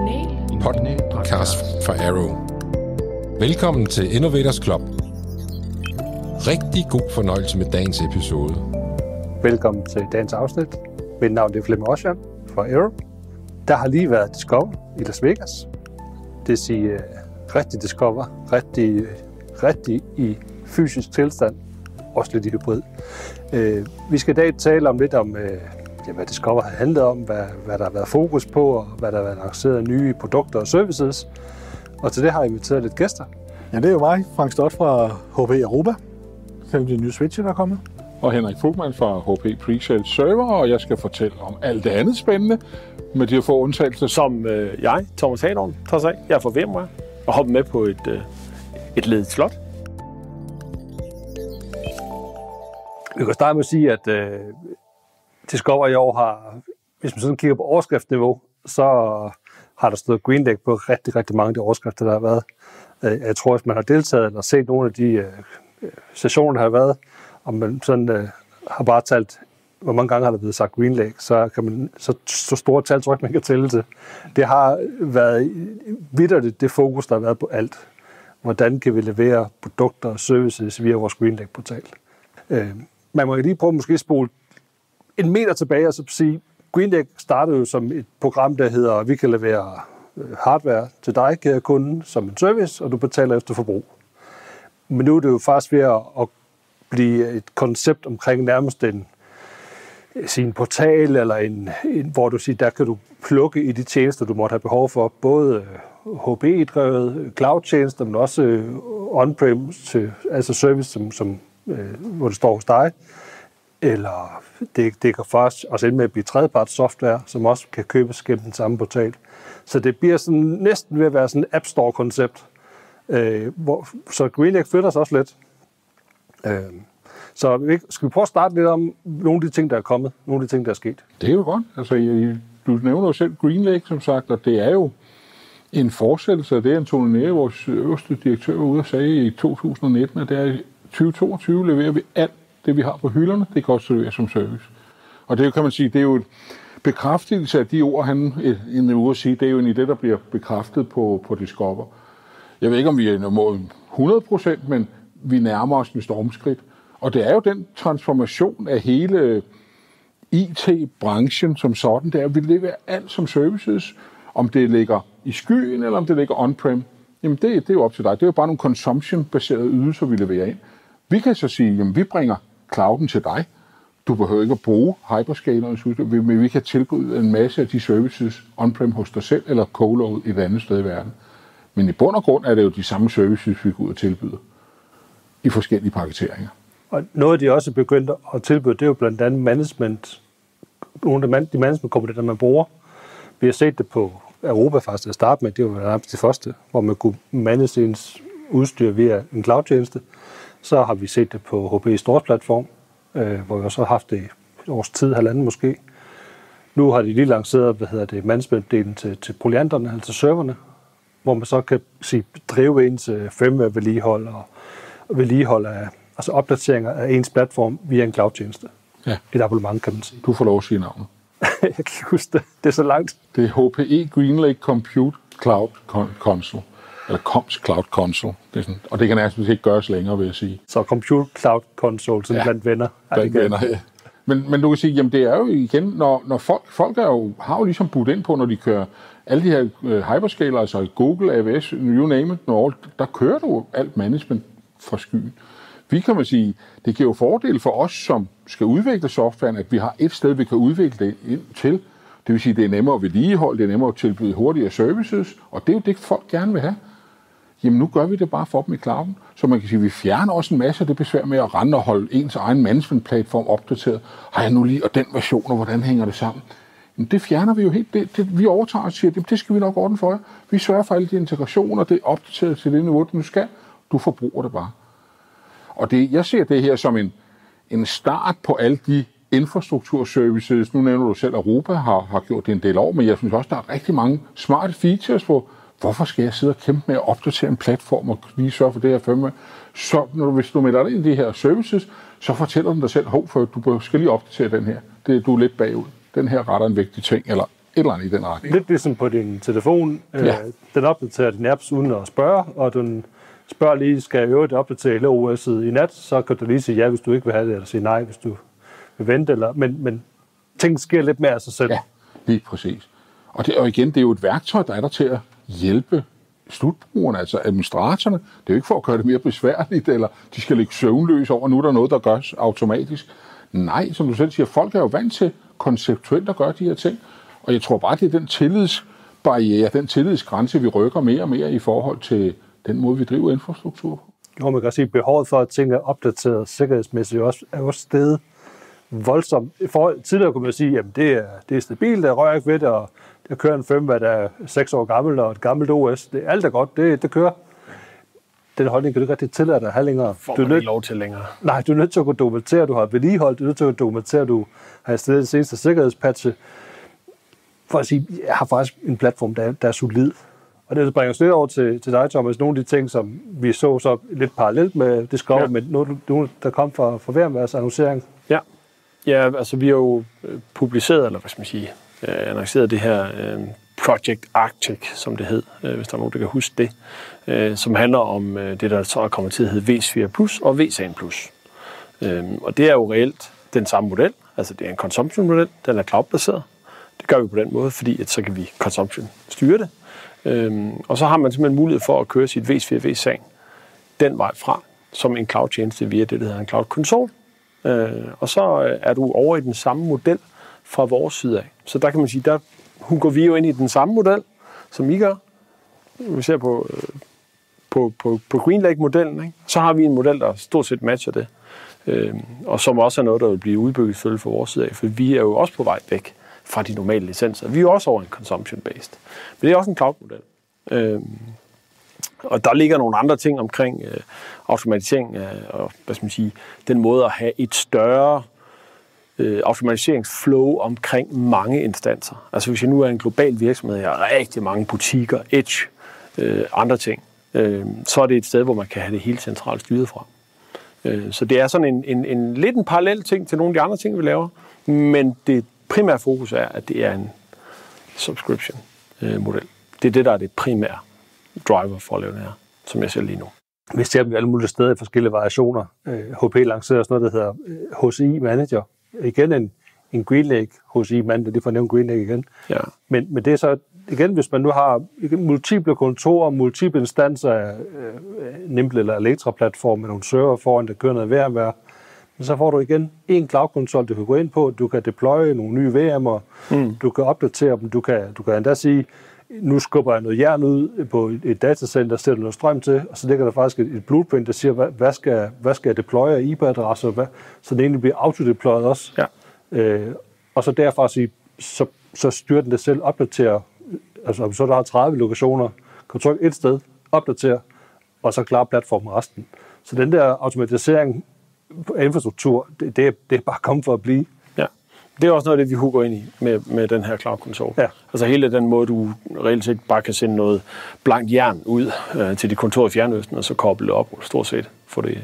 Original. Podcast fra Arrow. Velkommen til Innovators Club. Rigtig god fornøjelse med dagens episode. Velkommen til dagens afsnit. Mit navn er Flemming Osham fra Arrow. Der har lige været Discover i Las Vegas. Det vil sige uh, rigtig Discover, rigtig, rigtig i fysisk tilstand, også lidt i hybrid. Uh, vi skal i dag tale om lidt om, uh, ja, hvad Discover har handlet om, hvad, hvad der har været fokus på, og hvad der har været lanceret af nye produkter og services. Og til det har jeg inviteret lidt gæster. Ja, det er jo mig, Frank Stott fra HP Europa. Til de nye switcher, der er kommet. og Henrik Fugman fra HP Presale Server, og jeg skal fortælle om alt det andet spændende med de her få undtagelser. som øh, jeg, Thomas Hadorn, tager sig af. Jeg er fra VMware og hopper med på et, øh, et ledet slot. Vi kan starte med at sige, at øh, Discover i år har, hvis man sådan kigger på overskriftniveau, så har der stået GreenLake på rigtig, rigtig mange af de overskrifter, der har været. Øh, jeg tror, hvis man har deltaget eller set nogle af de øh, sessioner, der har været, og man sådan øh, har bare talt, hvor mange gange har der blevet sagt Green Lake, så, kan man, så, så store tal tror jeg man kan tælle til. Det har været vidderligt det fokus, der har været på alt. Hvordan kan vi levere produkter og services via vores Green Lake-portal? Øh, man må lige prøve måske at spole en meter tilbage og så sige, Green startede jo som et program, der hedder, vi kan levere øh, hardware til dig, kære kunde, som en service, og du betaler efter forbrug. Men nu er det jo faktisk ved at, blive et koncept omkring nærmest en sin portal, eller en, en, hvor du siger, der kan du plukke i de tjenester, du måtte have behov for, både øh, HB-drevet cloud-tjenester, men også øh, on-prem, til, altså service, som, som, hvor det står hos dig, eller det, det kan faktisk også ende med at blive tredjeparts software, som også kan købes gennem den samme portal. Så det bliver sådan, næsten ved at være sådan et App Store-koncept. Øh, hvor, så GreenLake flytter sig også lidt. Øh, så vi- skal vi prøve at starte lidt om nogle af de ting, der er kommet, nogle af de ting, der er sket. Det er jo godt. Altså, jeg- du nævner jo selv GreenLake, som sagt, og det er jo en fortsættelse af det, Antonio Nere, vores øverste direktør, var ude og sagde i 2019, at det er i 2022 leverer vi alt det, vi har på hylderne, det kan også serveres som service. Og det kan man sige, det er jo et bekræftelse af de ord, han øh, en uge at sige, det er jo en idé, der bliver bekræftet på, på Discover. Jeg ved ikke, om vi er i mål 100 procent, men vi nærmer os en stormskridt. Og det er jo den transformation af hele øh, IT-branchen som sådan, det er, at vi leverer alt som services, om det ligger i skyen, eller om det ligger on-prem. Jamen, det, det er jo op til dig. Det er jo bare nogle consumption-baserede ydelser, vi leverer ind. Vi kan så sige, jamen, vi bringer clouden til dig. Du behøver ikke at bruge hyperscalerens udstyr, men vi kan tilbyde en masse af de services on-prem hos dig selv, eller colo et andet sted i verden. Men i bund og grund er det jo de samme services, vi går ud og tilbyder i forskellige paketeringer. Og noget, de også er begyndt at tilbyde, det er jo blandt andet management, nogle af de man- management man bruger. Vi har set det på Europa faktisk til at starte med, det var nærmest det første, hvor man kunne manage ens udstyr via en cloud-tjeneste. Så har vi set det på HP Stores platform, øh, hvor vi også har haft det års tid, halvanden måske. Nu har de lige lanceret, hvad hedder det, management-delen til, til polianterne, altså serverne, hvor man så kan sige, drive ens øh, firmware vedligehold og vedligehold af, altså opdateringer af ens platform via en cloud-tjeneste. Ja. Et abonnement, kan man sige. Du får lov at sige navnet. Jeg kan ikke huske det. Det er så langt. Det er HPE GreenLake Compute Cloud Con- Console. Eller COMS Cloud Console. Det er sådan, og det kan næsten ikke gøres længere, vil jeg sige. Så Compute Cloud Console, sådan ja. Blandt venner. Blandt venner, ja. Men, men du kan sige, jamen det er jo igen, når, når folk, folk er jo, har jo ligesom budt ind på, når de kører alle de her øh, hyperscaler, altså Google, AWS, you name it, når, der kører du alt management fra skyen. Vi kan man sige, det giver jo fordel for os, som skal udvikle softwaren, at vi har et sted, vi kan udvikle det ind til. Det vil sige, det er nemmere at vedligeholde, det er nemmere at tilbyde hurtigere services, og det er jo det, folk gerne vil have. Jamen nu gør vi det bare for dem i clouden. Så man kan sige, at vi fjerner også en masse af det besvær med at rende og holde ens egen management-platform opdateret. Har jeg nu lige, og den version, og hvordan hænger det sammen? Jamen det fjerner vi jo helt. Det, det, vi overtager og siger, at det skal vi nok ordne for jer. Vi sørger for alle de integrationer, det er opdateret til det niveau, du nu skal. Du forbruger det bare. Og det, jeg ser det her som en, en start på alle de infrastrukturservices. Nu nævner du selv, at Europa har, har gjort det en del år, men jeg synes også, der er rigtig mange smarte features på, hvorfor skal jeg sidde og kæmpe med at opdatere en platform og lige sørge for det her firma? Så når du, hvis du melder dig ind i de her services, så fortæller den dig selv, hov, for du skal lige opdatere den her. Det, du er lidt bagud. Den her retter en vigtig ting, eller eller andet i den retning. Lidt ligesom på din telefon. Ja. Ja. Øh, den opdaterer din apps uden at spørge, og den spørger lige, skal jeg øvrigt opdatere LOS'et i nat, så kan du lige sige ja, hvis du ikke vil have det, eller sige nej, hvis du vil vente. Eller, men, men ting sker lidt mere af sig selv. Ja, lige præcis. Og, det, og igen, det er jo et værktøj, der er der til at hjælpe slutbrugerne, altså administratorerne. Det er jo ikke for at gøre det mere besværligt, eller de skal ligge søvnløs over, nu er der noget, der gørs automatisk. Nej, som du selv siger, folk er jo vant til konceptuelt at gøre de her ting. Og jeg tror bare, det er den tillidsbarriere, den tillidsgrænse, vi rykker mere og mere i forhold til den måde, vi driver infrastruktur på. Jo, man kan sige, at behovet for at ting er opdateret sikkerhedsmæssigt også, er også steget voldsomt. For, tidligere kunne man sige, at det er, det er stabilt, der rører ikke ved det, og der kører en 5, hvad der er 6 år gammel, og et gammelt OS. Det, alt er godt, det, det kører. Den holdning kan du ikke rigtig tillade dig at have længere. Får Du er nødt, ikke lov til længere. nej, du er nødt til at kunne dokumentere, at du har vedligeholdt, du er nødt til at dokumentere, at du har installet det seneste sikkerhedspatche, for at sige, jeg har faktisk en platform, der er, der er solid. Og det bringer os lidt over til, til dig, Thomas. Nogle af de ting, som vi så så lidt parallelt med Discover, Ja. men nogle, nogle, der kom fra, fra hver annoncering. Ja. ja, altså vi har jo øh, publiceret, eller hvad skal man sige, øh, annonceret det her øh, Project Arctic, som det hed, øh, hvis der er nogen, der kan huske det, øh, som handler om øh, det, der så er kommet til at hedde V4 Plus og VSAN Plus. Øh, og det er jo reelt den samme model, altså det er en consumption-model, den er cloud-baseret. Det gør vi på den måde, fordi at så kan vi consumption styre det. Øhm, og så har man simpelthen mulighed for at køre sit V4 VSAN den vej fra, som en cloud-tjeneste via det, der hedder en cloud console. Øh, og så øh, er du over i den samme model fra vores side af. Så der kan man sige, der går vi jo ind i den samme model, som I gør. Vi ser på, øh, på, på, på Green Lake-modellen. Ikke? Så har vi en model, der stort set matcher det. Øh, og som også er noget, der vil blive udbygget selvfølgelig for vores side af, for vi er jo også på vej væk fra de normale licenser. Vi er jo også over en consumption-based. Men det er også en cloud-model. Øh, og der ligger nogle andre ting omkring øh, automatisering øh, og hvad skal man sige, den måde at have et større øh, automatiseringsflow omkring mange instanser. Altså hvis jeg nu er en global virksomhed, jeg har rigtig mange butikker, Edge, øh, andre ting, øh, så er det et sted, hvor man kan have det helt centralt styret fra. Øh, så det er sådan en, en, en lidt en parallel ting til nogle af de andre ting, vi laver, men det primære fokus er, at det er en subscription-model. Det er det, der er det primære driver for at lave det her, som jeg ser lige nu. Vi ser dem i alle mulige steder i forskellige variationer. Øh, HP lancerer også noget, der hedder øh, HCI Manager. Igen en, en Green Lake HCI Manager, det får nævnt Green Lake igen. Ja. Men, men det er så, igen, hvis man nu har multiple kontorer, multiple instanser af øh, Nimble eller Elektra-platform med nogle server foran, der kører noget VMware, så får du igen en cloud-konsol, du kan gå ind på, du kan deploye nogle nye VM'er, mm. du kan opdatere dem, du kan, du kan endda sige, nu skubber jeg noget jern ud på et- datacenter, sætter noget strøm til, og så ligger der faktisk et, et blueprint, der siger, hvad, hvad, skal, hvad skal jeg deploye af IP-adresser, hvad, så det egentlig bliver autodeployet også. Ja. Øh, og så derfra sige, så, så styrer den det selv, opdaterer, altså om så der har 30 lokationer, kan trykke et sted, opdatere, og så klarer platformen resten. Så den der automatisering af infrastruktur, det, det, er- det er bare kommet for at blive. Det er også noget af det, vi hugger ind i med, med den her Cloud Console. Ja. Altså hele den måde, du reelt set bare kan sende noget blankt jern ud øh, til dit kontor i Fjernøsten, og så koble det op og stort set få det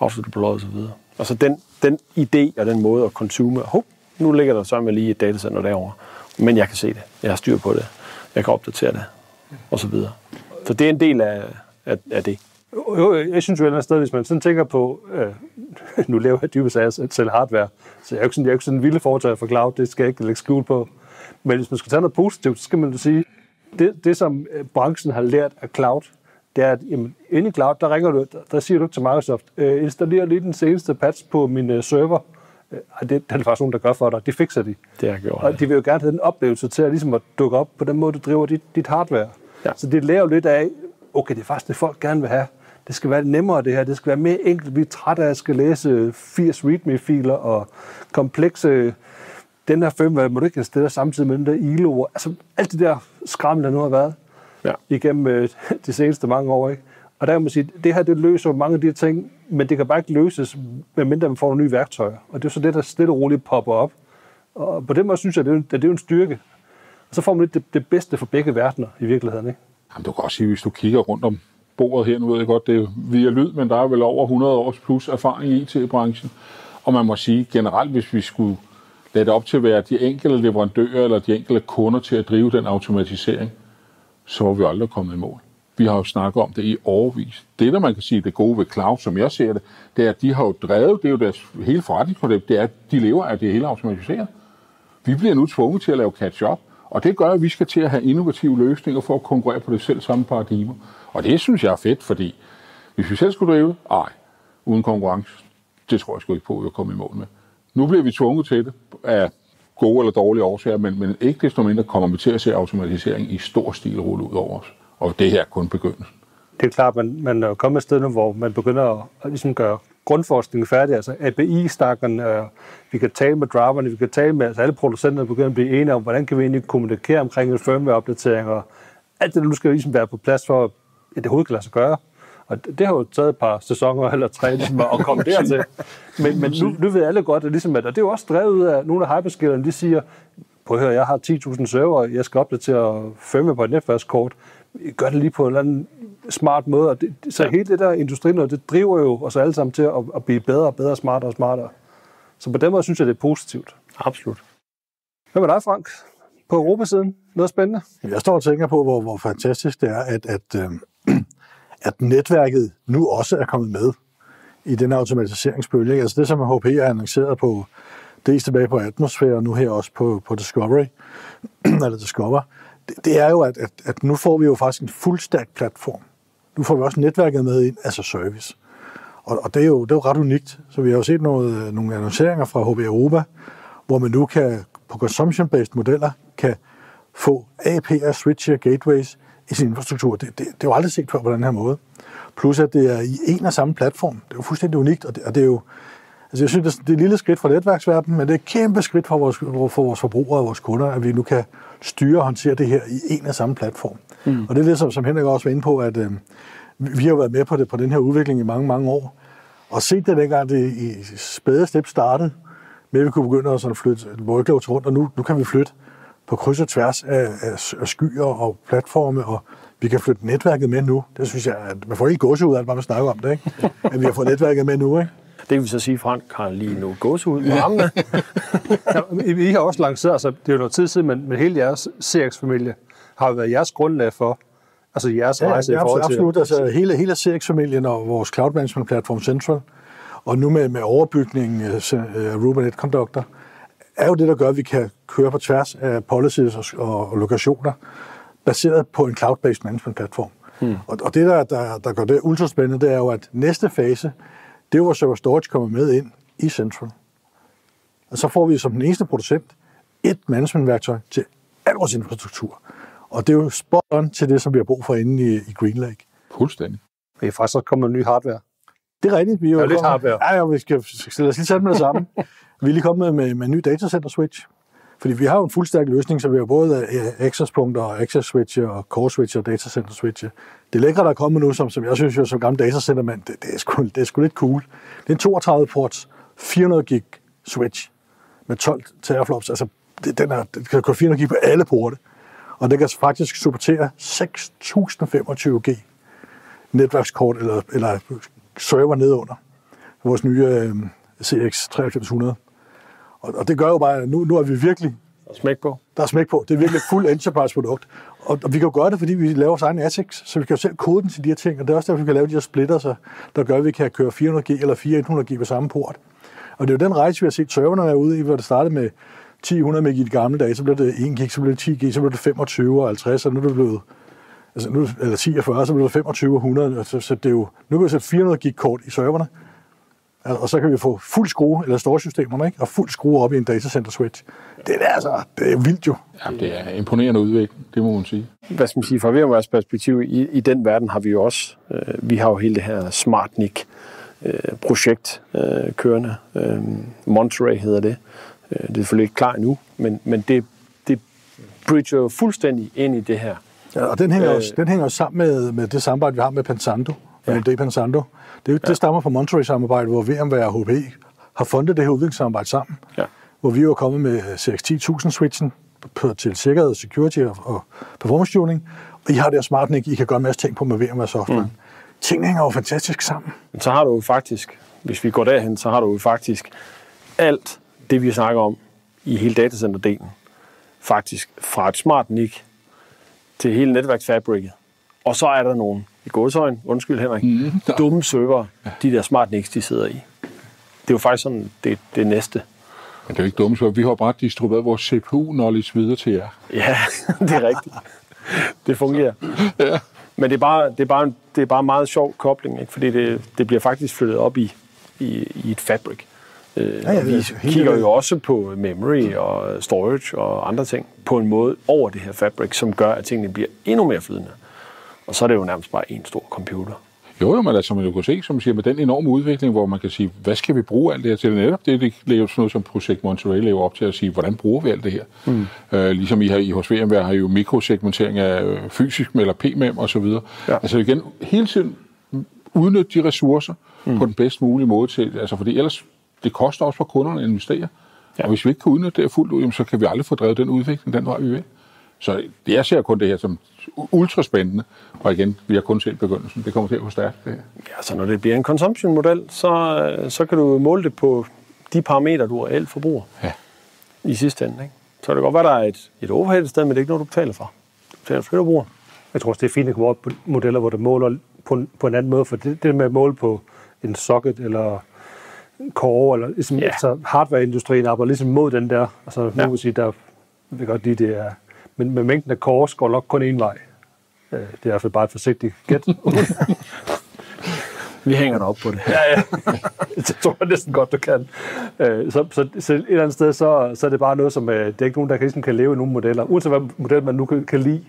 autodeployet og så videre. Altså den, den idé og den måde at consume, hov, nu ligger der så med lige et datacenter derovre, men jeg kan se det, jeg har styr på det, jeg kan opdatere det, og så videre. Så det er en del af, af, af det. Jo, jeg synes jo et eller andet sted, hvis man sådan tænker på, øh, nu laver jeg dybest set selv hardware, så jeg er jo ikke sådan, jeg er jo ikke sådan en vilde foretager for cloud, det skal jeg ikke lægge skjul på. Men hvis man skal tage noget positivt, så skal man jo sige, det, det som øh, branchen har lært af cloud, det er, at jamen, inde i cloud, der ringer du, der, der siger du til Microsoft, øh, installér lige den seneste patch på min øh, server. Øh, det, det er der faktisk nogen, der gør for dig. Det fikser de. Det har gjort. Og de vil jo gerne have den oplevelse til at, ligesom at dukke op på den måde, du driver dit, dit hardware. Ja. Så det lærer jo lidt af, okay, det er faktisk det, folk gerne vil have. Det skal være nemmere, det her. Det skal være mere enkelt. Vi er trætte af at skal læse 80 README-filer og komplekse... Den her firmware må du ikke installere samtidig med den der ILO. Altså alt det der skram, der nu har været Ja. igennem øh, de seneste mange år. Ikke? Og der kan man sige, det her det løser mange af de her ting, men det kan bare ikke løses, medmindre man får nogle nye værktøjer. Og det er så det, der stille og roligt popper op. Og på den måde synes jeg, det er, jo- det er en styrke. Og så får man lidt det, det bedste for begge verdener i virkeligheden. Ikke? Jamen, du kan også sige, hvis du kigger rundt om bordet her, nu ved jeg godt, det er via lyd, men der er vel over 100 års plus erfaring i IT-branchen. Og man må sige generelt, hvis vi skulle lade det op til at være de enkelte leverandører eller de enkelte kunder til at drive den automatisering, så var vi aldrig kommet i mål. Vi har jo snakket om det i overvis. Det, der man kan sige, det gode ved cloud, som jeg ser det, det er, at de har jo drevet, det er jo deres hele forretningsmodel, det er, at de lever af det hele automatiseret. Vi bliver nu tvunget til at lave catch-up, og det gør, at vi skal til at have innovative løsninger for at konkurrere på det selv samme paradigmer. Og det synes jeg er fedt, fordi hvis vi selv skulle drive, ej, uden konkurrence, det tror jeg sgu ikke på, at vi komme i mål med. Nu bliver vi tvunget til det af gode eller dårlige årsager, men, men ikke desto mindre kommer vi til at se automatisering i stor stil rulle ud over os. Og det her er kun begyndelsen. Det er klart, at man, man er kommet et sted nu, hvor man begynder at, at ligesom gøre grundforskningen færdig, altså API-stakken, øh, vi kan tale med driverne, vi kan tale med, altså alle producenterne begynder at blive enige om, hvordan kan vi egentlig kommunikere omkring en firmware-opdatering, og alt det, nu skal ligesom være på plads for, at det overhovedet kan lade sig gøre. Og det, har jo taget et par sæsoner eller tre ligesom, at komme dertil. Men, men nu, nu ved alle godt, at, ligesom, at og det er jo også drevet ud af nogle af hyperscalerne, de siger, prøv at høre, jeg har 10.000 server, jeg skal opdatere firmware på et netværkskort, gør det lige på en eller anden smart måde. Og det, så ja. hele det der industri, det driver jo os alle sammen til at, at blive bedre og bedre, smartere og smartere. Så på den måde synes jeg, det er positivt. Absolut. Hvad med dig, Frank? På Europasiden? Noget spændende? Jeg står og tænker på, hvor, hvor fantastisk det er, at, at, øh, at netværket nu også er kommet med i den automatiseringsbølge. Altså det, som HP har annonceret på dels tilbage på Atmosfære, og nu her også på, på Discovery, eller Discover, det, det er jo, at, at, at nu får vi jo faktisk en fuldstændig platform. Nu får vi også netværket med ind altså service. Og, og det, er jo, det er jo ret unikt. Så vi har jo set noget, øh, nogle annonceringer fra HP Europa, hvor man nu kan på consumption-based modeller kan få APR, switcher, gateways i sin infrastruktur. Det, det, det er jo aldrig set før på den her måde. Plus at det er i en og samme platform. Det er jo fuldstændig unikt, og det, og det er jo Altså jeg synes, det er et lille skridt fra netværksverdenen, men det er et kæmpe skridt for vores, for vores forbrugere og vores kunder, at vi nu kan styre og håndtere det her i en og samme platform. Mm. Og det er det, som, som Henrik også var inde på, at øh, vi har været med på, det, på den her udvikling i mange, mange år. Og set det dengang, det i spæde step startede, med at vi kunne begynde at sådan flytte workloads rundt, og nu, nu kan vi flytte på kryds og tværs af, af, af skyer og platforme, og vi kan flytte netværket med nu. Det synes jeg, at man får helt gåse ud af, at man snakker om det, ikke? at vi har fået netværket med nu. Ikke? Det kan vi så sige, Frank har lige nu gås ud med armene. ja, I har også lanceret, altså det er jo noget tid siden, men, men hele jeres CX-familie har jo været jeres grundlag for, altså jeres ja, rejse ja, i forhold til... absolut. Altså, hele, hele CX-familien og vores cloud management platform Central, og nu med, med overbygningen af Aruba Netconductor, er jo det, der gør, at vi kan køre på tværs af policies og, og lokationer, baseret på en cloud-based management platform. Hmm. Og, og det, der, der, der gør det ultraspændende, det er jo, at næste fase, det er, hvor Server Storage kommer med ind i Central. Og så får vi som den eneste producent et managementværktøj til al vores infrastruktur. Og det er jo spot on til det, som vi har brug for inde i, i Green Lake. Fuldstændig. Vi er faktisk også kommet ny hardware. Det er rigtigt. Vi er jo Ja, lidt hardware. Ja, ja, vi skal, lad os lige sætte med det samme. vi er lige kommet med, med en ny datacenter switch. Fordi vi har jo en fuldstærk løsning, så vi har både øh, access-punkter og access switcher og core switcher og datacenter switcher. Det lækre, der er kommet nu, som, som jeg synes, jo som gammel datacentermand, det, det, er sgu, det er sgu lidt cool. Det er en 32 ports 400 gig switch med 12 teraflops. Altså, det, den, er, den kan køre 400 gig på alle porte. Og den kan faktisk supportere 6025 G netværkskort eller, eller server nedunder. Vores nye øh, CX 9300. Og, og det gør jo bare, at nu, nu er vi virkelig, Smæk på. der er smæk på. Det er virkelig fuld enterprise-produkt. Og, og vi kan jo gøre det, fordi vi laver vores egen ASICs, så vi kan jo selv kode den til de her ting. Og det er også derfor, vi kan lave de her splitter, så, der gør, at vi kan køre 400G eller 400G på samme port. Og det er jo den rejse, vi har set serverne er ude i, hvor det startede med 10-100 meg i de gamle dage, så blev det 1 gig, så blev det 10 gig, så blev det 25 og 50, og nu er det blevet altså nu, eller 10 og 40, så blev det 25 og 100, så, så det er jo, nu kan vi sætte 400 gig kort i serverne, og så kan vi få fuld skrue, eller store systemerne, ikke? og fuld skrue op i en datacenter switch. Det er altså, det er vildt jo. Ja, det er imponerende udvikling, det må man sige. hvad skal man sige, fra VMware's perspektiv, i, i den verden har vi jo også, øh, vi har jo hele det her SmartNIC øh, projekt øh, kørende. Øh, Monterey hedder det. Øh, det er selvfølgelig ikke klar endnu, men, men det, det bridger jo fuldstændig ind i det her. Ja, og den hænger, øh, også, den hænger også sammen med, med det samarbejde, vi har med Pensando, Ja. ja. AMD Pensando. Det, det stammer fra Monterey-samarbejdet, hvor VMware og HP har fundet det her udviklingssamarbejde sammen. Ja. Hvor vi jo er kommet med CX-10000-switchen på, til sikkerhed, security og, og performance tuning. Og I har det her SmartNIC, I kan gøre en masse ting på med VMware software. Mm. Tingene hænger jo fantastisk sammen. Men så har du jo faktisk, hvis vi går derhen, så har du jo faktisk alt det, vi snakker om i hele datacenterdelen, faktisk fra et smart NIC til hele netværksfabrikket. Og så er der nogle, i godsøjne, undskyld Henrik, mm, dumme server, de der smart NICs, de sidder i. Det er jo faktisk sådan det, det næste. Men det er jo ikke dumt, så vi har bare distribueret vores CPU-knowledge videre til jer. Ja, det er rigtigt. Det fungerer. Ja. Men det er bare, det er bare, det er bare en meget sjov kobling, ikke? fordi det, det bliver faktisk flyttet op i, i, i et fabric. Øh, ja, ja, vi kigger jo også på memory og storage og andre ting på en måde over det her fabric, som gør, at tingene bliver endnu mere flydende. Og så er det jo nærmest bare en stor computer. Jo, jo, men altså, man kan se, som siger, med den enorme udvikling, hvor man kan sige, hvad skal vi bruge alt det her til? Netop det, det laver sådan noget som Projekt Monterey lever op til at sige, hvordan bruger vi alt det her? Mm. Øh, ligesom I, har, I hos VMware har jo mikrosegmentering af øh, fysisk eller PMM og så videre. Ja. Altså igen, hele tiden udnytte de ressourcer mm. på den bedst mulige måde til, altså fordi ellers, det koster også for kunderne at investere. Ja. Og hvis vi ikke kan udnytte det fuldt ud, så kan vi aldrig få drevet den udvikling den vej, vi vil. Så jeg ser kun det her som ultra spændende. Og igen, vi har kun set begyndelsen. Det kommer til at gå stærkt, det her. Ja, så når det bliver en consumption-model, så, så kan du måle det på de parametre, du reelt forbruger. Ja. I sidste ende, ikke? Så kan det godt være, der er et, et overhead sted, men det er ikke noget, du betaler for. Du betaler for det, du bruger. Jeg tror også, det er fint at komme op på modeller, hvor du måler på en, på en anden måde, for det, det med at måle på en socket eller core, eller ligesom, ja. altså hardwareindustrien arbejder ligesom mod den der, altså nu ja. vil sige, der vil godt lide, det er men med mængden af cores går nok kun én vej. Øh, det er i hvert fald bare et forsigtigt gæt. Vi hænger dig op på det. ja, ja. Det tror jeg næsten godt, du kan. Øh, så, så, så et eller andet sted, så, så er det bare noget, som øh, det er ikke nogen, der kan, ligesom kan leve i nogle modeller. Uanset hvad model man nu kan, kan lide,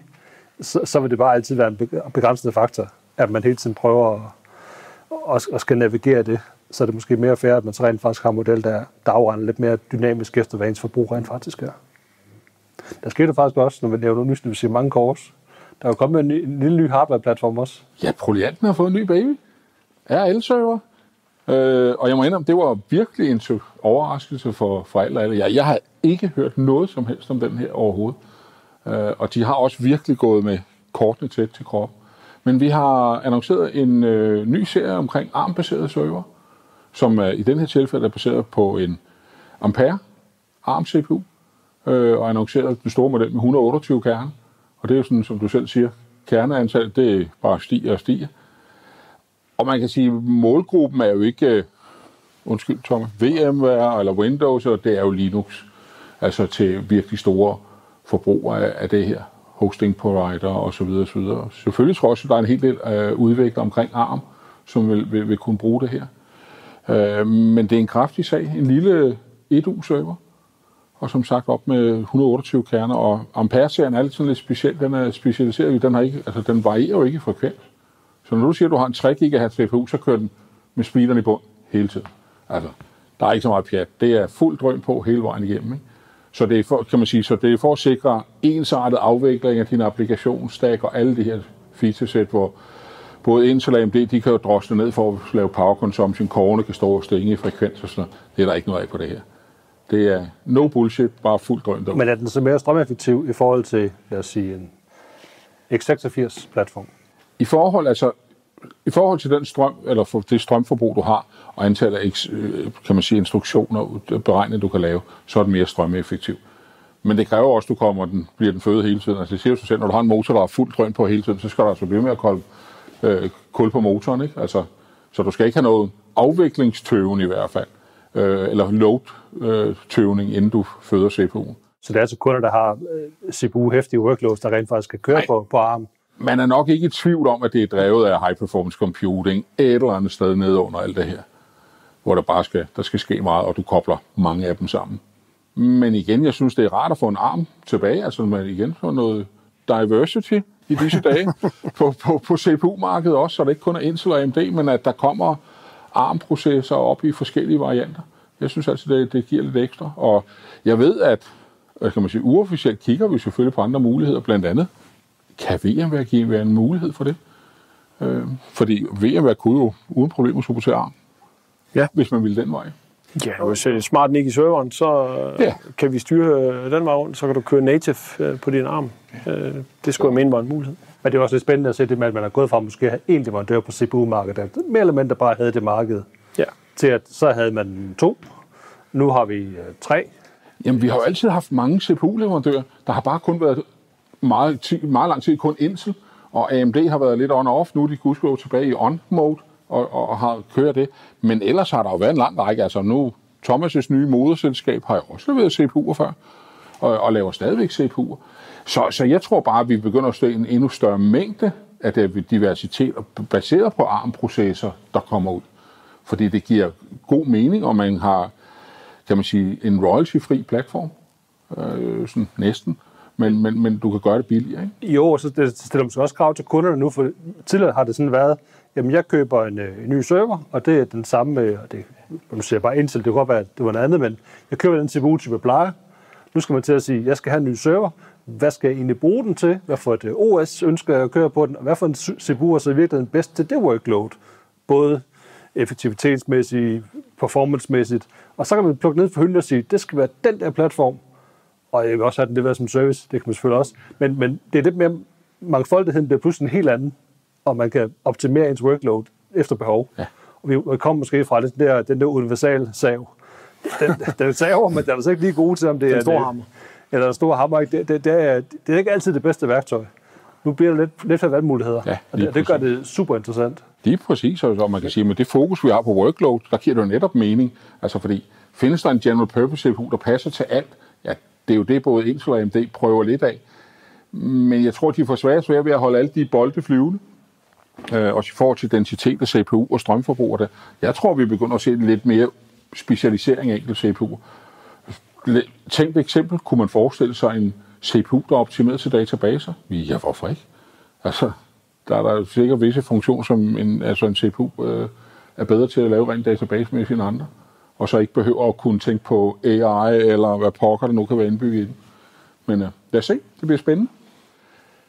så, så vil det bare altid være en begrænsende faktor, at man hele tiden prøver at, at, at skal navigere det. Så er det måske mere fair, at man så rent faktisk har en model, der, der afregner lidt mere dynamisk efter, hvad ens forbrug rent faktisk er. Der skete faktisk også, når vi laver nu, nye, mange kors. Der er jo kommet en, ny, en lille ny hardware-platform også. Ja, Prolianten har fået en ny baby. RL-server. Øh, og jeg må indrømme, det var virkelig en overraskelse for, for alle. alle. Jeg, jeg har ikke hørt noget som helst om den her overhovedet. Øh, og de har også virkelig gået med kortene tæt til krop. Men vi har annonceret en øh, ny serie omkring ARM-baserede server, som øh, i den her tilfælde er baseret på en Ampere ARM CPU, øh, og annonceret den store model med 128 kerner. Og det er jo sådan, som du selv siger, kerneantal, det bare stiger og stiger. Og man kan sige, at målgruppen er jo ikke, øh, undskyld Tom, VMware eller Windows, og det er jo Linux. Altså til virkelig store forbrugere af, af det her hosting provider og så videre, så videre. Selvfølgelig tror jeg også, at der er en hel del øh, udvikler omkring ARM, som vil, vil, vil kunne bruge det her. Øh, men det er en kraftig sag. En lille 1U-server, og som sagt op med 128 kerner, og Ampere-serien er lidt sådan lidt speciel. Den er specialiseret, den, har ikke, altså, den varierer jo ikke i frekvens. Så når du siger, at du har en 3 GHz CPU, så kører den med speederen i bund hele tiden. Altså, der er ikke så meget pjat. Det er fuld drøm på hele vejen igennem. Ikke? Så det er for, kan man sige, så det er for at sikre ensartet afvikling af din applikationsstack og alle de her featuresæt, hvor både Intel og AMD, de kan jo drosle ned for at lave power consumption, kårene kan stå og stænge i frekvens og sådan noget. Det er der ikke noget af på det her. Det er no bullshit, bare fuldt drømt Men er den så mere strømeffektiv i forhold til, lad os sige, en x86-platform? I forhold, altså, i forhold til den strøm, eller for det strømforbrug, du har, og antallet af øh, kan man sige, instruktioner, beregninger, du kan lave, så er den mere strømeffektiv. Men det kræver også, at du kommer, den, bliver den føde hele tiden. Altså det siger sig selv, når du har en motor, der er fuldt drøm på hele tiden, så skal der altså blive med at kolde øh, kul på motoren. Ikke? Altså, så du skal ikke have noget afviklingstøven i hvert fald øh, eller load-tøvning, øh, inden du føder CPU'en. Så det er altså kunder, der har øh, CPU-hæftige workloads, der rent faktisk kan køre på, på ARM? Man er nok ikke i tvivl om, at det er drevet af high-performance computing et eller andet sted nede under alt det her, hvor der bare skal, der skal ske meget, og du kobler mange af dem sammen. Men igen, jeg synes, det er rart at få en arm tilbage, altså man igen får noget diversity i disse dage på, på, på CPU-markedet også, så det ikke kun er Intel og AMD, men at der kommer ARM-processorer op i forskellige varianter. Jeg synes altså, det, det giver lidt ekstra. Og jeg ved, at kan man sige, uofficielt kigger vi selvfølgelig på andre muligheder, blandt andet kan VMware give være en mulighed for det? Øh, fordi VMware kunne jo uden problemer supportere ARM, ja. hvis man ville den vej. Ja, hvis er smart NIC i serveren, så ja. kan vi styre den vej rundt, så kan du køre native øh, på din arm. Ja. Øh, det skulle jeg mene var en mulighed. Men det er også lidt spændende at se det med, at man er gået fra at måske have en leverandør på CPU-markedet, der mere eller mindre bare havde det marked, ja. til at så havde man to. Nu har vi øh, tre. Jamen, vi har jo altid haft mange CPU-leverandører. Der har bare kun været meget, meget lang tid kun Intel, og AMD har været lidt on-off. Nu er de gudskelov tilbage i on-mode og, og, og har kørt det. Men ellers har der jo været en lang række. Altså nu, Thomas' nye moderselskab har jo også leveret CPU'er før, og, og laver stadigvæk CPU'er. Så, så jeg tror bare, at vi begynder at se en endnu større mængde af diversitet baseret på ARM-processer, der kommer ud. Fordi det giver god mening, og man har, kan man sige, en royalty-fri platform, øh, sådan næsten, men, men, men du kan gøre det billigere, ikke? Jo, så det man sig også krav til kunderne nu, for tidligere har det sådan været, jamen jeg køber en, øh, en ny server, og det er den samme, øh, og det, nu siger jeg bare indtil, det kunne godt være, det var noget andet, men jeg køber den CPU-type pleje. Nu skal man til at sige, jeg skal have en ny server, hvad skal jeg egentlig bruge den til? Hvad for et øh, OS ønsker jeg at køre på den? Og hvad for en CPU er så virkelig den bedste til det workload? Både effektivitetsmæssigt, performancemæssigt. Og så kan man plukke ned for hylden og sige, det skal være den der platform. Og jeg vil også have den det være som service, det kan man selvfølgelig også. Men, men det er lidt mere, mangfoldigheden bliver pludselig en helt anden, og man kan optimere ens workload efter behov. Ja. Og vi kommer måske fra det der, den der universal sav. Den, den saver, men den er altså ikke lige god til, om det den er... store hammer eller en stor hammer, det, det, det, er, det er ikke altid det bedste værktøj. Nu bliver der lidt, lidt flere valgmuligheder, ja, og det, det gør det super interessant. Det er præcis, og man kan sige, med det fokus, vi har på workload, der giver det jo netop mening. Altså fordi, findes der en general purpose CPU, der passer til alt? Ja, det er jo det, både Intel og AMD prøver lidt af. Men jeg tror, de får svært svært ved at holde alle de bolde flyvende. Øh, også i forhold til densitet af CPU og strømforbrug. Der. Jeg tror, vi begynder at se lidt mere specialisering af enkelte CPU'er tænkt eksempel, kunne man forestille sig en CPU, der er optimeret til databaser? Ja, hvorfor ikke? Altså, der er der sikkert visse funktioner, som en, altså en CPU øh, er bedre til at lave rent databasemæssigt end andre, og så ikke behøver at kunne tænke på AI, eller hvad pokker der nu kan være indbygget i den. Men øh, lad os se, det bliver spændende.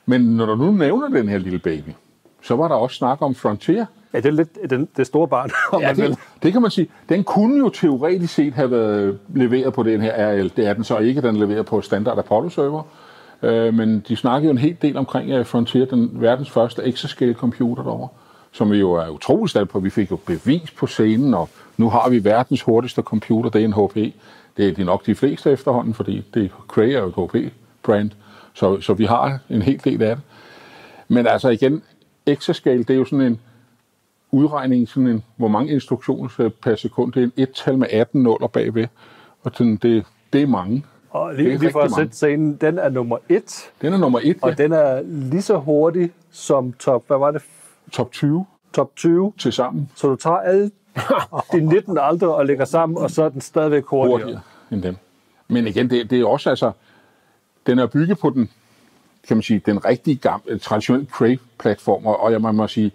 Men når du nu nævner den her lille baby, så var der også snak om Frontier, Ja, det er lidt den, det store barn. Om ja, man det, det kan man sige. Den kunne jo teoretisk set have været leveret på den her RL. Det er den så ikke, den leverer på standard Apollo-server. Øh, men de snakker jo en hel del omkring uh, Frontier, den verdens første exascale computer derovre, som vi jo er utrolig stolt på. Vi fik jo bevis på scenen, og nu har vi verdens hurtigste computer, det er en HP. Det er de nok de fleste efterhånden, fordi det Cray er jo et HP-brand, så, så vi har en hel del af det. Men altså igen, exascale, det er jo sådan en, udregning, sådan en, hvor mange instruktioner per sekund, det er en et-tal med 18 nuller bagved, og sådan, det, det er mange. Og lige, lige for at sætte scenen, den er nummer et. Den er nummer et, Og den er lige så hurtig som top, hvad var det? Top 20. Top 20. Til sammen. Så du tager alle de 19 aldre og lægger sammen, og så er den stadigvæk hurtigere. Hurtigere end dem. Men igen, det, det er også altså, den er bygget på den, kan man sige, den rigtige gamle, traditionelle Cray-platform, og jeg må sige,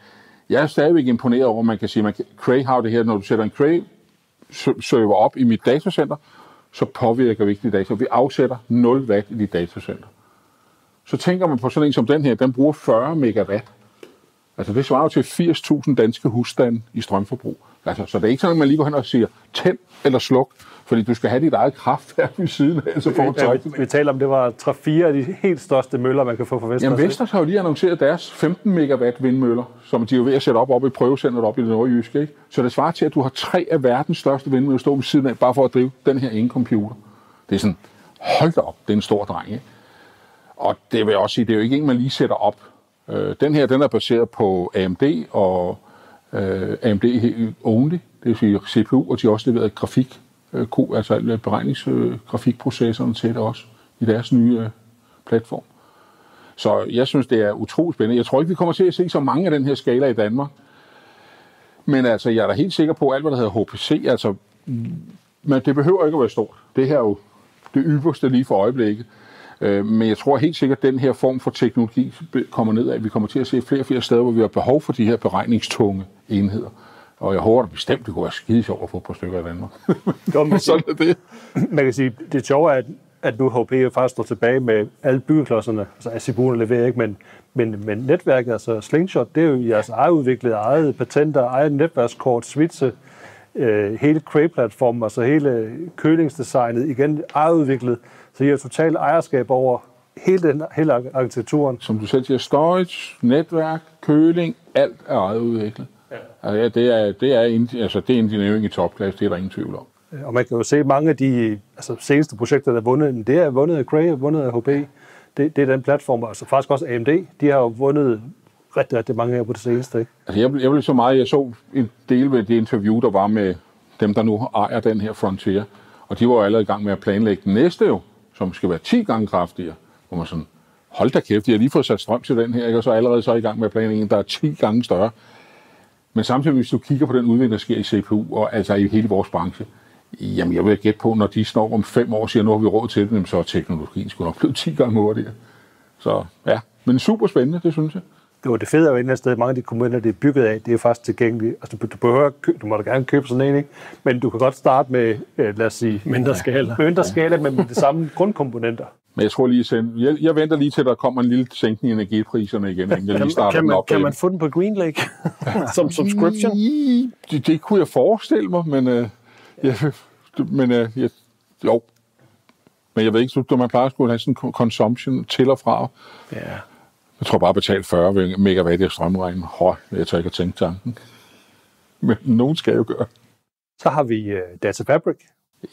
jeg er stadigvæk imponeret over, at man kan sige, man kan, Cray har det her, når du sætter en Cray-server op i mit datacenter, så påvirker vi ikke de data. Vi afsætter 0 watt i dit datacenter. Så tænker man på sådan en som den her, den bruger 40 megawatt. Altså det svarer jo til 80.000 danske husstande i strømforbrug. Altså, så det er ikke sådan, at man lige går hen og siger, tænd eller sluk. Fordi du skal have dit eget kraftværk ved siden af, så får ja, vi, vi taler om, det var 3-4 af de helt største møller, man kan få fra Vestas. Jamen Vestas har jo lige annonceret deres 15 megawatt vindmøller, som de er jo ved at sætte op, op i prøvecenteret op i det nordjyske. Ikke? Så det svarer til, at du har tre af verdens største vindmøller stå ved siden af, bare for at drive den her ene computer. Det er sådan, hold da op, det er en stor dreng. Ikke? Og det vil jeg også sige, det er jo ikke en, man lige sætter op. Øh, den her, den er baseret på AMD og øh, AMD only, det vil sige CPU, og de har også leveret grafik øh, altså beregningsgrafikprocessoren øh, til det også i deres nye øh, platform. Så jeg synes, det er utroligt spændende. Jeg tror ikke, vi kommer til at se så mange af den her skala i Danmark. Men altså, jeg er da helt sikker på, at alt, hvad der hedder HPC, altså, mm, men det behøver ikke at være stort. Det her er jo det ypperste lige for øjeblikket. Øh, men jeg tror helt sikkert, at den her form for teknologi kommer ned af. Vi kommer til at se flere og flere steder, hvor vi har behov for de her beregningstunge enheder. Og jeg håber bestemt, det kunne være skide sjovt at få på stykker i Danmark. Jo, man, Sådan er det. Man kan sige, det sjove er, at, at nu HP faktisk står tilbage med alle byggeklodserne. Altså Asibuerne leverer ikke, men, men, men netværket, altså Slingshot, det er jo jeres eget udviklet, eget patenter, eget netværkskort, switche, øh, hele Cray-platformen, altså hele kølingsdesignet, igen udviklet. Så I har totalt ejerskab over hele, den, hele arkitekturen. Som du selv siger, storage, netværk, køling, alt er udviklet. Ja. Altså, ja, det er, det er, altså, det er engineering i topklasse, det er der ingen tvivl om. Øh, Og man kan jo se mange af de altså, seneste projekter, der er vundet, det er vundet af Cray vundet af HP. Det, det er den platform, altså faktisk også AMD, de har jo vundet rigtig, rigtig mange her på det seneste. Ikke? Altså, jeg, jeg blev så meget, jeg så en del ved det interview, der var med dem, der nu ejer den her Frontier, og de var jo allerede i gang med at planlægge den næste jo, som skal være 10 gange kraftigere. Hvor man sådan, hold da kæft, de har lige fået sat strøm til den her, ikke? og så allerede så i gang med at planlægge en, der er 10 gange større. Men samtidig, hvis du kigger på den udvikling, der sker i CPU, og altså i hele vores branche, jamen jeg vil gætte på, når de snor om fem år og siger, nu har vi råd til det, så er teknologien skulle nok blevet 10 gange hurtigere. Så ja, men super spændende, det synes jeg. Det var det fede er jo et eller andet sted, mange af de kommuner, det er bygget af, det er faktisk tilgængeligt. Altså, du, du, behøver, du må da gerne købe sådan en, ikke? men du kan godt starte med, øh, lad os sige, Mindre skala. mindre skala, men med de samme grundkomponenter. Men jeg tror lige, sen- jeg, jeg venter lige til, der kommer en lille sænkning i energipriserne igen, inden jeg lige Kan, starter kan, den man, op. kan man få den på Green Lake som subscription? Det, det kunne jeg forestille mig, men, øh, jeg, men øh, jeg, jo. Men jeg ved ikke, så man plejer at skulle have sådan en consumption til og fra. Ja. Jeg tror bare at betale 40 megawatt i strømregning. Hå, jeg tør ikke at tænke tanken. Men nogen skal jo gøre. Så har vi øh, Data Fabric.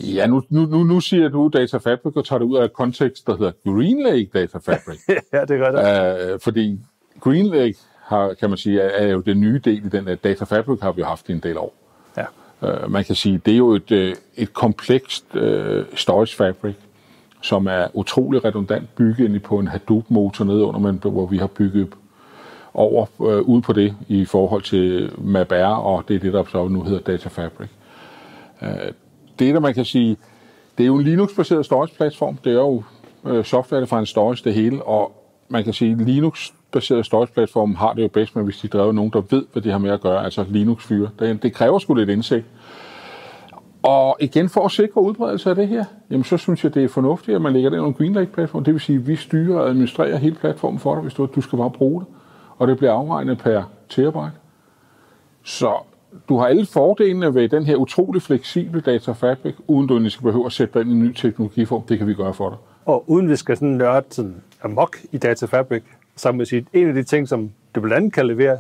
Ja, nu, nu, nu, nu siger du Data Fabric og tager det ud af kontekst, der hedder Green Lake Data Fabric. ja, det gør det. Uh, fordi Green Lake har, kan man sige, er, jo den nye del i den, at Data Fabric har vi jo haft i en del år. Ja. Uh, man kan sige, det er jo et, øh, et komplekst uh, storage fabric, som er utrolig redundant bygget ind på en Hadoop-motor nedenunder, men hvor vi har bygget over øh, ud på det i forhold til MapR, og det er det, der så nu hedder Data Fabric. Øh, det, der man kan sige, det er jo en Linux-baseret storage-platform. Det er jo øh, software fra en storage det hele, og man kan sige, Linux-baseret storage-platform har det jo bedst med, hvis de driver nogen, der ved, hvad de har med at gøre, altså Linux-fyre. Det, det kræver sgu lidt indsigt. Og igen, for at sikre udbredelse af det her, jamen så synes jeg, det er fornuftigt, at man lægger det under Green Lake-platform. Det vil sige, at vi styrer og administrerer hele platformen for dig, hvis du, du skal bare bruge det. Og det bliver afregnet per terabyte. Så du har alle fordelene ved den her utrolig fleksible data fabric, uden du skal behøve at sætte den i en ny teknologiform. Det kan vi gøre for dig. Og uden vi skal sådan nørde sådan amok i Data Fabric, så må man sige, at en af de ting, som det blandt andet kan levere,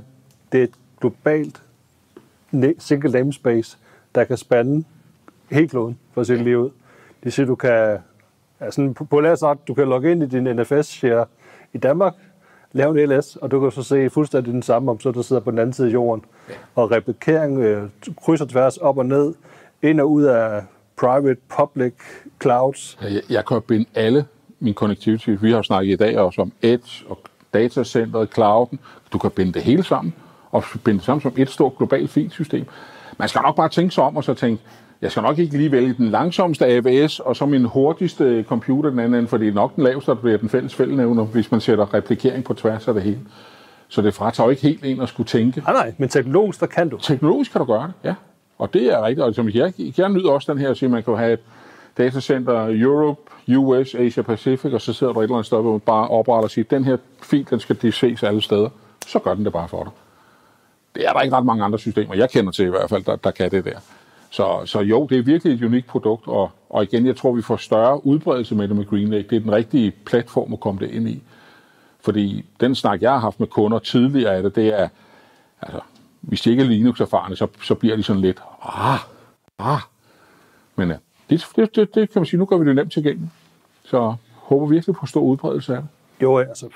det er et globalt single namespace, der kan spænde helt kloden for at se det lige ud. Det siger, du kan, ja, sådan populært sagt, du kan logge ind i din NFS-share i Danmark, lave en LS, og du kan så se fuldstændig den samme, om så du sidder på den anden side af jorden. Og replikering, øh, kryds og tværs, op og ned, ind og ud af private, public clouds. Jeg, jeg kan binde alle mine connectivity. Vi har snakket i dag også om Edge og datacenteret, clouden. Du kan binde det hele sammen og binde det sammen som et stort globalt filsystem. Man skal nok bare tænke sig om og så tænke, jeg skal nok ikke lige vælge den langsomste AWS og så min hurtigste computer den anden, ende, for det er nok den laveste, der bliver den fælles fællesnævner, hvis man sætter replikering på tværs af det hele. Så det fratager ikke helt en at skulle tænke. Nej, nej, men teknologisk, der kan du. Teknologisk kan du gøre det, ja. Og det er rigtigt. Og som jeg, jeg nyder også den her, at man kan have et datacenter Europe, US, Asia Pacific, og så sidder der et eller andet sted, hvor man bare opretter og siger, den her fil, den skal ses alle steder. Så gør den det bare for dig. Det er der ikke ret mange andre systemer, jeg kender til i hvert fald, der, der kan det der. Så, så jo, det er virkelig et unikt produkt, og, og igen, jeg tror, vi får større udbredelse med det med Green Lake. Det er den rigtige platform at komme det ind i. Fordi den snak, jeg har haft med kunder tidligere af det, det er, altså, hvis de ikke er Linux-erfarne, så, så bliver de sådan lidt, ah, ah. Men ja, det, det, det, det kan man sige, nu gør vi det nemt tilgængeligt. Så håber virkelig på stor udbredelse af det. Jo, altså,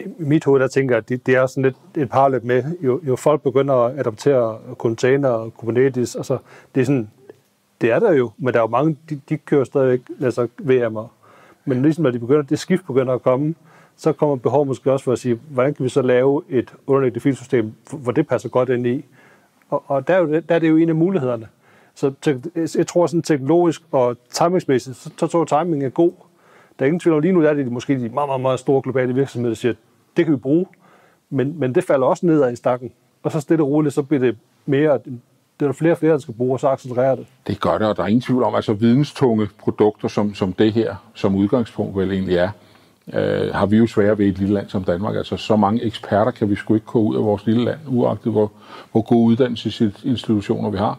i mit hoved, der tænker jeg, at det, det er sådan lidt et parløb med, jo, jo folk begynder at adoptere container og Kubernetes, altså, det er sådan, det er der jo, men der er jo mange, de, de kører stadigvæk, altså VM'er. Men ligesom når de begynder, det skift begynder at komme, så kommer behovet måske også for at sige, hvordan kan vi så lave et underliggende filsystem, hvor det passer godt ind i. Og, og der, er jo, der er det jo en af mulighederne. Så jeg tror sådan teknologisk og timingsmæssigt, så, så tror jeg, timing er god. Der er ingen tvivl om, lige nu er det måske de meget, meget, meget store globale virksomheder, der siger, det kan vi bruge, men, men det falder også nedad i stakken. Og så stille og roligt, så bliver det mere, det er der flere og flere, der skal bruge, og så accelererer det. Det gør det, og der er ingen tvivl om, altså videnstunge produkter, som, som det her, som udgangspunkt vel egentlig er, øh, har vi jo svære ved et lille land som Danmark. Altså så mange eksperter kan vi sgu ikke gå ud af vores lille land, uagtet hvor, hvor gode uddannelsesinstitutioner vi har.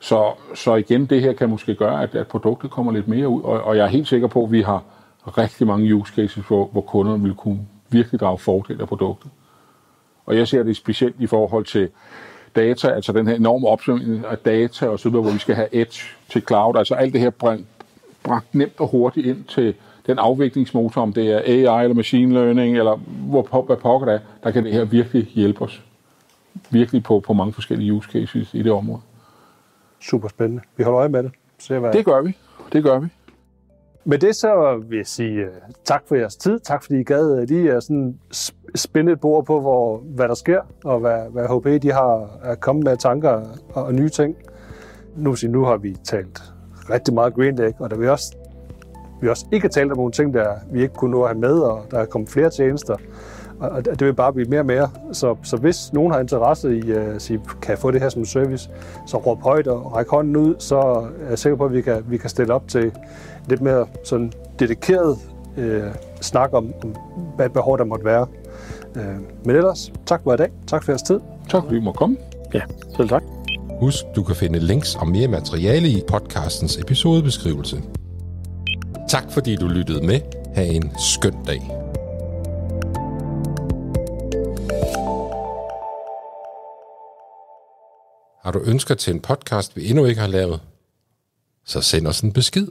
Så, så igen, det her kan måske gøre, at, at produktet kommer lidt mere ud, og, og jeg er helt sikker på, at vi har rigtig mange use cases, hvor, hvor kunderne vil kunne virkelig drage fordel af produktet. Og jeg ser det specielt i forhold til data, altså den her enorme opsøgning af data og så videre, hvor vi skal have edge til cloud, altså alt det her bragt, bragt nemt og hurtigt ind til den afviklingsmotor, om det er AI eller machine learning, eller hvor, hvad pokker det er, der kan det her virkelig hjælpe os. Virkelig på, på mange forskellige use cases i det område. Super spændende. Vi holder øje med det. Se, hvad... Det gør vi. Det gør vi. Med det så vil jeg sige øh, tak for jeres tid. Tak fordi I gad øh, lige uh, sådan spænde et bord på, hvor, hvad der sker, og hvad, hvad HP de har er kommet med tanker og, og nye ting. Nu, sige, nu har vi talt rigtig meget Green Deck, og der vil også vi også ikke talt om nogle ting, der vi ikke kunne nå at have med, og der er kommet flere tjenester. Og det vil bare blive mere og mere. Så, så hvis nogen har interesse i at sige, kan jeg få det her som service, så råb højt og ræk hånden ud, så er jeg sikker på, at vi kan, vi kan stille op til lidt mere sådan dedikeret øh, snak om, om, hvad behov der måtte være. Øh, men ellers, tak for i dag. Tak for jeres tid. Tak fordi I må komme. Ja, selv tak. Husk, du kan finde links og mere materiale i podcastens episodebeskrivelse. Tak fordi du lyttede med. Ha' en skøn dag. Har du ønsker til en podcast, vi endnu ikke har lavet? Så send os en besked.